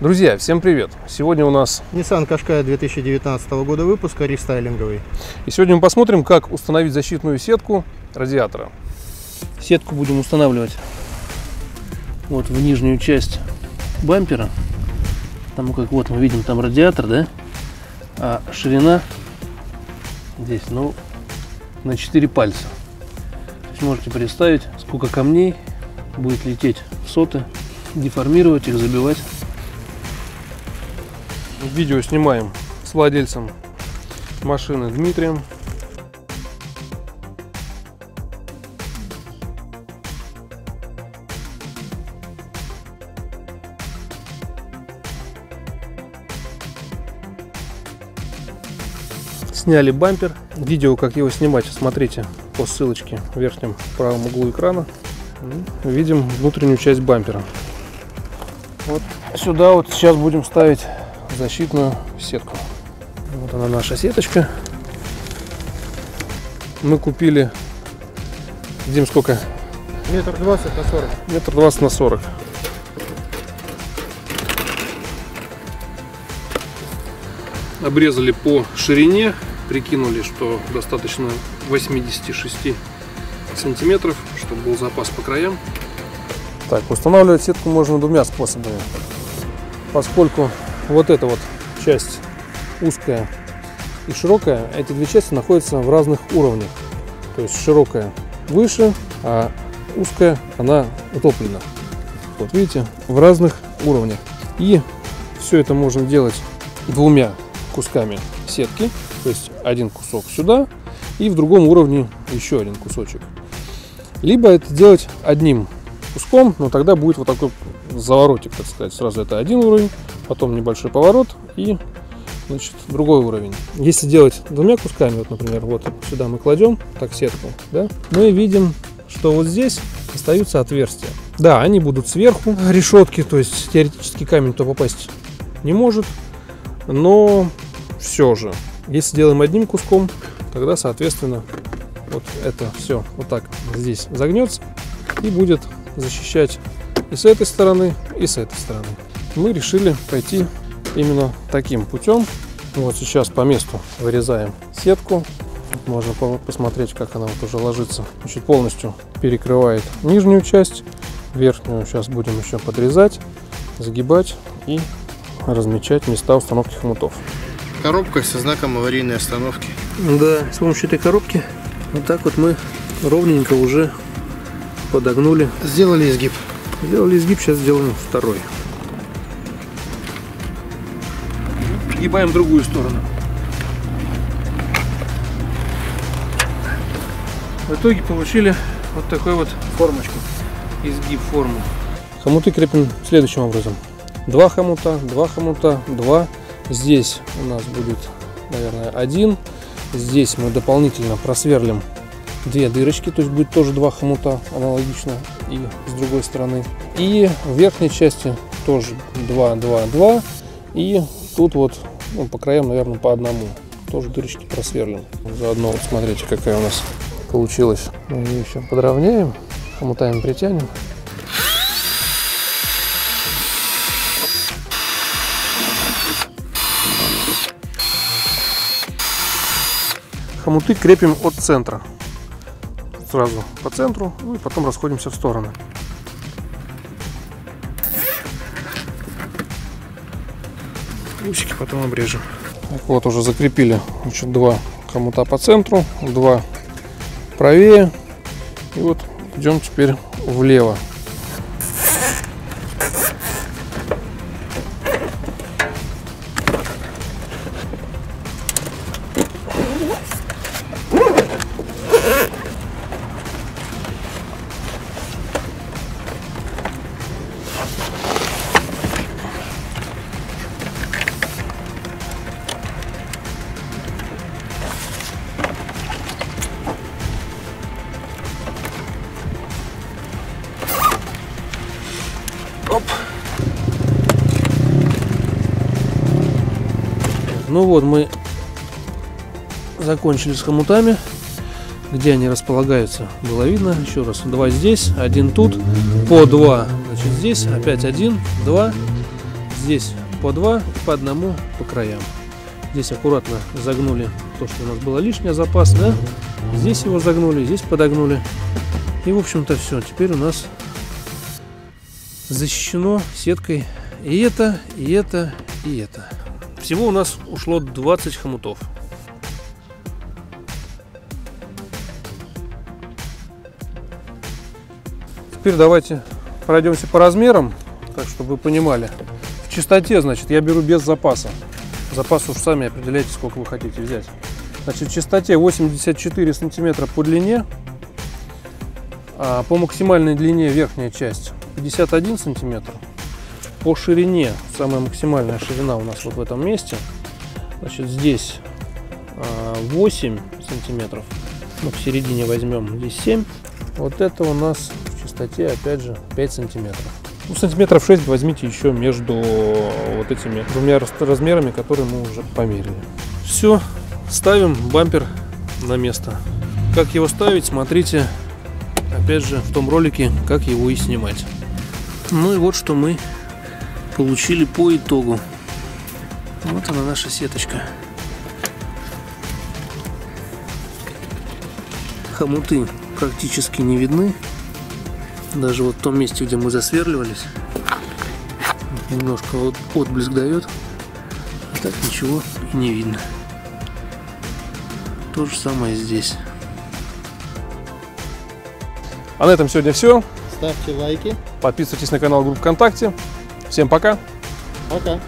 Друзья, всем привет! Сегодня у нас... Nissan Qashqai 2019 года выпуска, рестайлинговый. И сегодня мы посмотрим, как установить защитную сетку радиатора. Сетку будем устанавливать вот в нижнюю часть бампера. Потому как вот мы видим там радиатор, да? А ширина здесь, ну, на 4 пальца. То есть можете представить, сколько камней будет лететь в соты, деформировать их, забивать. Видео снимаем с владельцем машины Дмитрием. Сняли бампер. Видео, как его снимать, смотрите по ссылочке в верхнем правом углу экрана. Видим внутреннюю часть бампера. Вот сюда вот сейчас будем ставить защитную сетку. Вот она наша сеточка. Мы купили, Дим, сколько? Метр двадцать на 40. Метр двадцать на сорок. Обрезали по ширине, прикинули, что достаточно 86 сантиметров, чтобы был запас по краям. Так, устанавливать сетку можно двумя способами. Поскольку вот эта вот часть узкая и широкая, эти две части находятся в разных уровнях. То есть широкая выше, а узкая она утоплена. Вот видите, в разных уровнях. И все это можно делать двумя кусками сетки. То есть один кусок сюда и в другом уровне еще один кусочек. Либо это делать одним куском, но тогда будет вот такой заворотик, так сказать. Сразу это один уровень, потом небольшой поворот и значит, другой уровень. Если делать двумя кусками, вот, например, вот сюда мы кладем, так сетку, да, мы видим, что вот здесь остаются отверстия. Да, они будут сверху, решетки, то есть теоретически камень то попасть не может, но все же, если делаем одним куском, тогда, соответственно, вот это все вот так здесь загнется и будет защищать и с этой стороны, и с этой стороны. Мы решили пойти именно таким путем. Вот сейчас по месту вырезаем сетку. Можно посмотреть, как она вот уже ложится. Значит, полностью перекрывает нижнюю часть. Верхнюю сейчас будем еще подрезать, загибать и размечать места установки хомутов. Коробка со знаком аварийной остановки. Да, с помощью этой коробки вот так вот мы ровненько уже подогнули. Сделали изгиб. Сделали изгиб, сейчас сделаем второй. Пригибаем другую сторону. В итоге получили вот такой вот формочку. Изгиб формы. Хомуты крепим следующим образом. Два хомута, два хомута, два. Здесь у нас будет, наверное, один. Здесь мы дополнительно просверлим две дырочки, то есть будет тоже два хомута аналогично и с другой стороны. И в верхней части тоже 2, 2, 2. И тут вот ну, по краям, наверное, по одному. Тоже дырочки просверлим. Заодно вот смотрите, какая у нас получилась. Мы ее еще подровняем, хомутами притянем. Хомуты крепим от центра. Сразу по центру, ну и потом расходимся в стороны. Усики потом обрежем. Так, вот уже закрепили значит, два хомута по центру, два правее. И вот идем теперь влево. Ну вот мы закончили с хомутами. Где они располагаются, было видно. Еще раз, два здесь, один тут, по два, значит здесь, опять один, два, здесь по два, по одному по краям. Здесь аккуратно загнули то, что у нас было лишнее, запас, да? Здесь его загнули, здесь подогнули. И, в общем-то, все. Теперь у нас защищено сеткой и это, и это, и это. Всего у нас ушло 20 хомутов. Теперь давайте пройдемся по размерам, так чтобы вы понимали. В чистоте, значит, я беру без запаса. Запас уж сами определяйте, сколько вы хотите взять. Значит, в чистоте 84 сантиметра по длине, а по максимальной длине верхняя часть 51 сантиметр. По ширине, самая максимальная ширина у нас вот в этом месте, значит, здесь 8 сантиметров, ну, в середине возьмем, здесь 7. Вот это у нас в чистоте, опять же, 5 сантиметров. Ну, сантиметров 6 возьмите еще между вот этими двумя размерами, которые мы уже померили. Все, ставим бампер на место. Как его ставить, смотрите, опять же, в том ролике, как его и снимать. Ну и вот что мы получили по итогу. Вот она наша сеточка. Хомуты практически не даже вот в том месте, где мы засверливались, немножко вот отблеск дает, а так ничего и не видно. То же самое здесь. А на этом сегодня все. Ставьте лайки. Подписывайтесь на канал группы ВКонтакте. Всем пока. Пока.